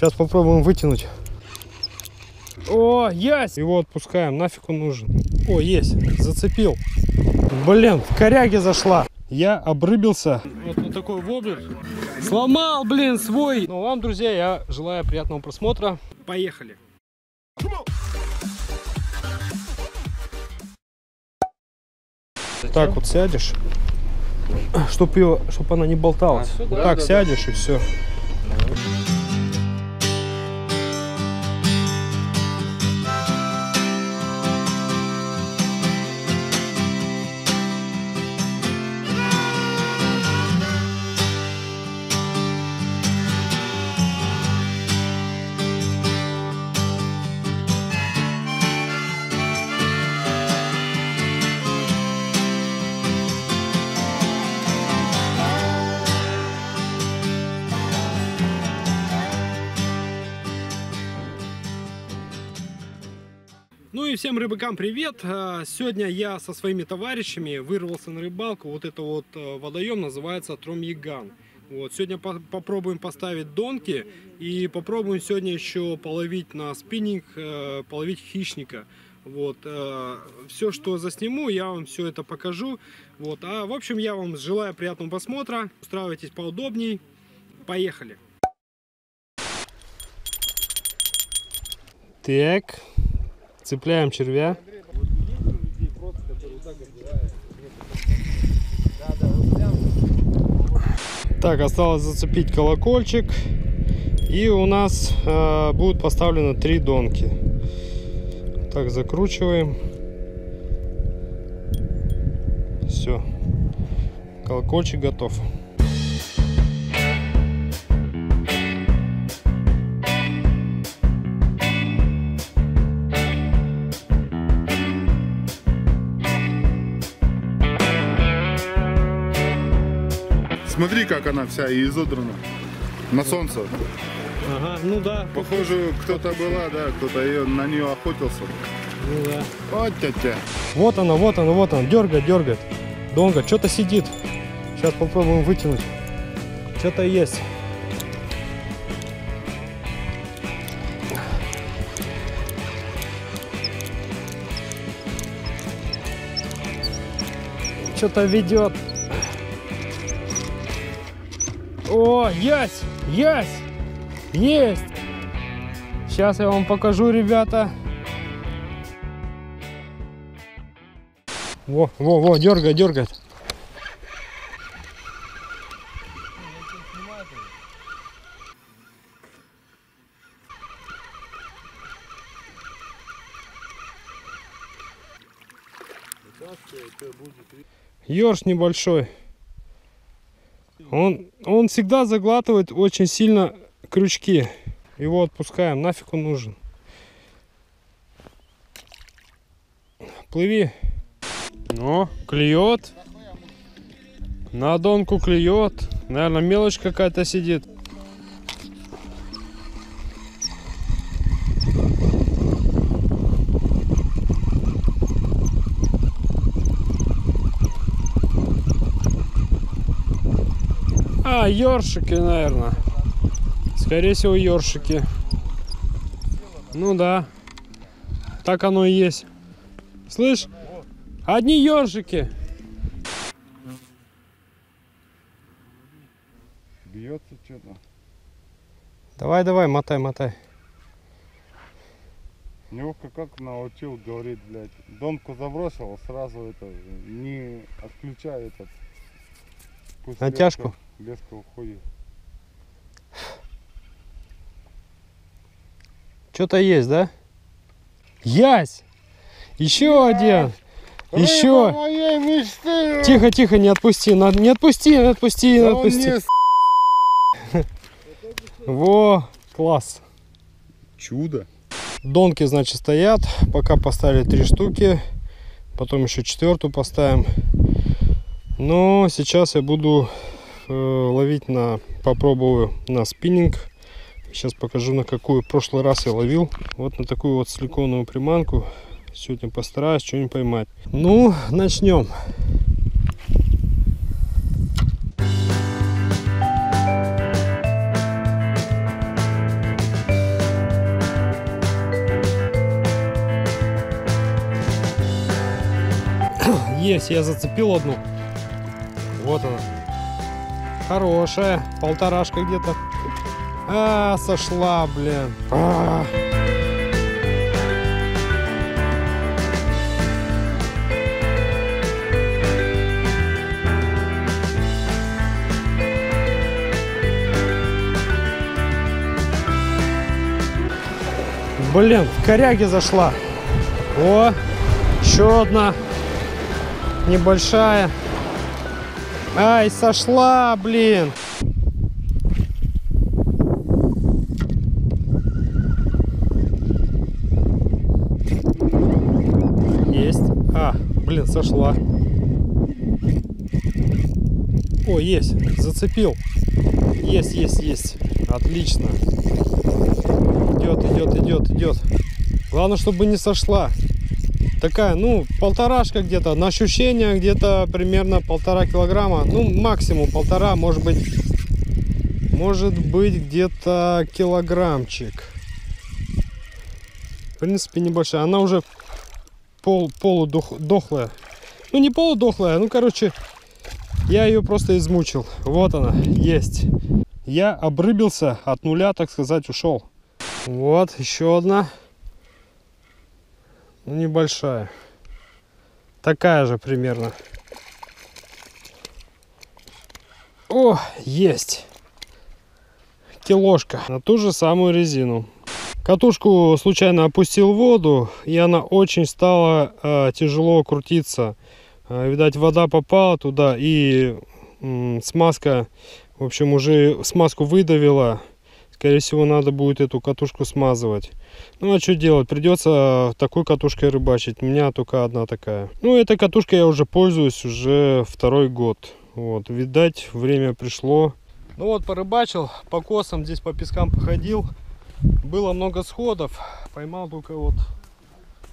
Сейчас попробуем вытянуть. О, есть! Его отпускаем, нафиг он нужен. О, есть, зацепил. Блин, в коряге зашла. Я обрыбился. Вот, вот такой воблер. Сломал, блин, свой. Ну, вам, друзья, я желаю приятного просмотра. Поехали. Так вот сядешь, чтоб ее, чтоб она не болталась. А, вот да, так да, сядешь и все. И всем рыбакам привет! А, Сегодня я со своими товарищами вырвался на рыбалку. Вот это вот э, водоем называется Тромьеган. Вот, сегодня по- попробуем поставить донки и попробуем сегодня еще половить на спиннинг, э, половить хищника. Вот, все, что засниму, я вам все это покажу. Вот, а в общем, я вам желаю приятного просмотра. Устраивайтесь поудобней. Поехали! Так, цепляем червя. Так, осталось зацепить колокольчик. И у нас э, будут поставлены три донки. Так, закручиваем. Все. Колокольчик готов. Смотри, как она вся изодрана. На солнце. Ага, ну да. Похоже, кто-то была, да, кто-то ее, на нее охотился. Ну да. Вот тетя. Вот она, вот она, вот она. Дергает, дергает. Донга, что-то сидит. Сейчас попробуем вытянуть. Что-то есть. Что-то ведет. О, есть, есть, есть. Сейчас я вам покажу, ребята. Во, во, во, дергает, дергает. Ёрш небольшой. Он, он всегда заглатывает очень сильно крючки. Его отпускаем, нафиг он нужен. Плыви. Ну, клюет. На донку клюет. Наверное, мелочь какая-то сидит. Ёршики, наверное. Скорее всего, ёршики. Ну да. Так оно и есть. Слышь? Одни ёршики. Бьется что-то. Давай, давай, мотай, мотай. Левка как научил, говорит, блядь, донку забросил, сразу это, не отключай этот. Пусть Натяжку? Леска, леска уходит. Что-то есть, да? Ясь! Еще один! Рыба Еще! моей мечты! Тихо, тихо, не отпусти, не отпусти, не отпусти, не Да он отпусти. не Во, класс. Чудо. Донки, значит, стоят. Пока поставили три штуки. Потом еще четвертую поставим. Но сейчас я буду Э, ловить на... Попробую на спиннинг. Сейчас покажу, на какую. Прошлый раз я ловил. Вот на такую вот силиконовую приманку. Сегодня постараюсь что-нибудь поймать. Ну, начнем. Есть, я зацепил одну. Вот она. Хорошая, полторашка где-то. А, сошла, блин. А. Блин, в коряге зашла. О, еще одна небольшая. Ай, сошла, блин. Есть. А, блин, сошла. О, есть. Зацепил. Есть, есть, есть. Отлично. Идет, идет, идет, идет. Главное, чтобы не сошла. Такая, ну, полторашка где-то. На ощущение где-то примерно полтора килограмма. Ну, максимум полтора, может быть, может быть где-то килограммчик. В принципе, небольшая. Она уже пол, полудохлая. Ну, не полудохлая, ну, короче, я ее просто измучил. Вот она, есть. Я обрыбился от нуля, так сказать, ушел. Вот, еще одна. Ну, небольшая. Такая же примерно. О, есть. Киложка. На ту же самую резину. Катушку случайно опустил в воду, и она очень стала э, тяжело крутиться. Э, видать, вода попала туда, и э, смазка, в общем, уже смазку выдавила. Скорее всего, надо будет эту катушку смазывать. Ну, а что делать? Придется такой катушкой рыбачить. У меня только одна такая. Ну, этой катушкой я уже пользуюсь уже второй год. Вот, видать, время пришло. Ну вот, порыбачил, по косам здесь по пескам походил. Было много сходов. Поймал только вот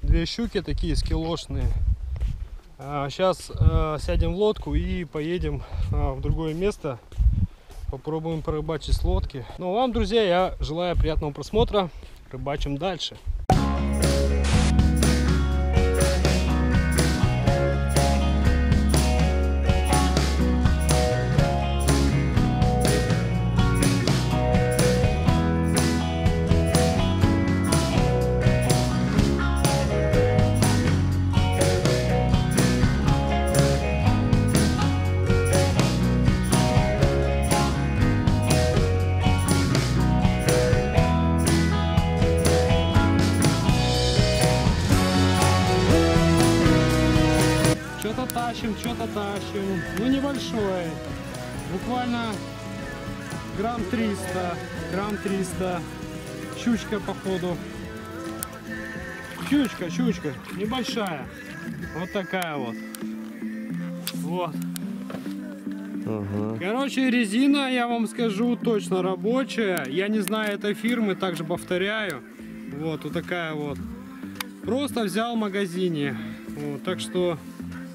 две щуки такие скилошные. А сейчас э, сядем в лодку и поедем э, в другое место. Попробуем порыбачить с лодки. Ну, вам, друзья, я желаю приятного просмотра. Рыбачим дальше. Тащим, что-то тащим. Ну, небольшой. Буквально грамм 300. Грамм 300. Щучка, походу. Щучка, щучка. Небольшая. Вот такая вот. Вот. Ага. Короче, резина, я вам скажу, точно рабочая. Я не знаю этой фирмы, также повторяю. Вот, вот такая вот. Просто взял в магазине. Вот, так что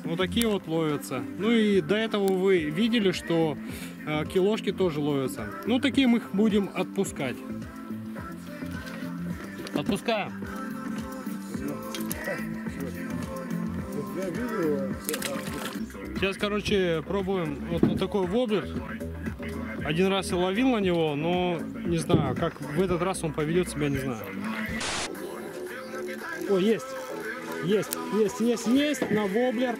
вот такие вот ловятся. Ну и до этого вы видели, что э, киложки тоже ловятся. Ну, таким их будем отпускать. Отпускаем. Сейчас, короче, пробуем вот, вот такой воблер. Один раз я ловил на него, но не знаю, как в этот раз он поведет себя, не знаю. О, есть. Есть, есть, есть, есть на воблер.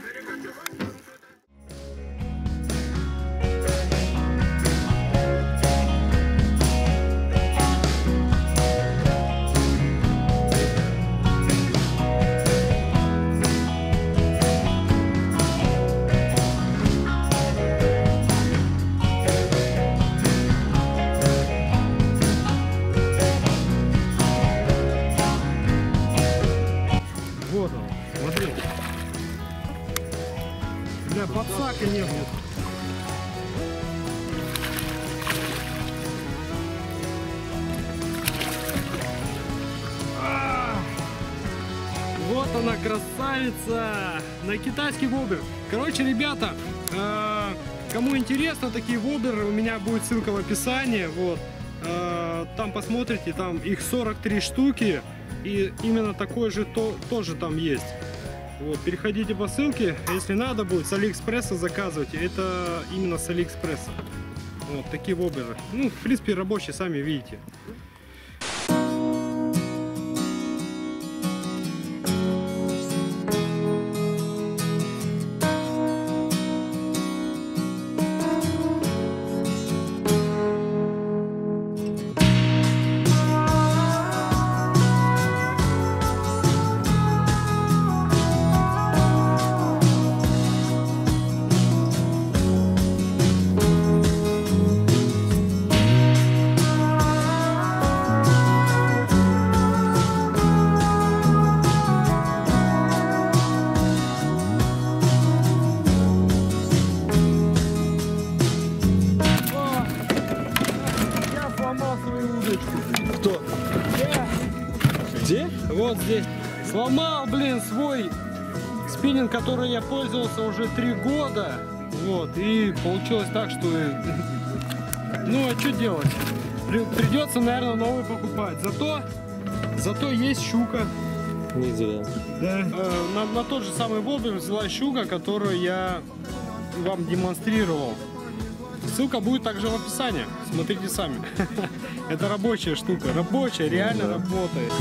Бля, подсака нет. А! Вот она, красавица! На китайский воблер. Короче, ребята, э, кому интересно такие воблеры, у меня будет ссылка в описании. Вот. Э, Там посмотрите, там их 43 штуки. И именно такой же то, тоже там есть. Вот, переходите по ссылке, если надо будет, с Алиэкспресса заказывайте. Это именно с Алиэкспресса. Вот такие воблеры. Ну, в принципе, рабочие, сами видите. Сломал, блин, свой спиннинг, который я пользовался уже три года. Вот, и получилось так, что... Ну, а что делать? При- Придется, наверное, новый покупать. Зато, зато есть щука. Не зря. Да. на, на тот же самый воблер взяла щука, которую я вам демонстрировал. Ссылка будет также в описании. Смотрите сами. Это рабочая штука. Рабочая, реально Да. работает.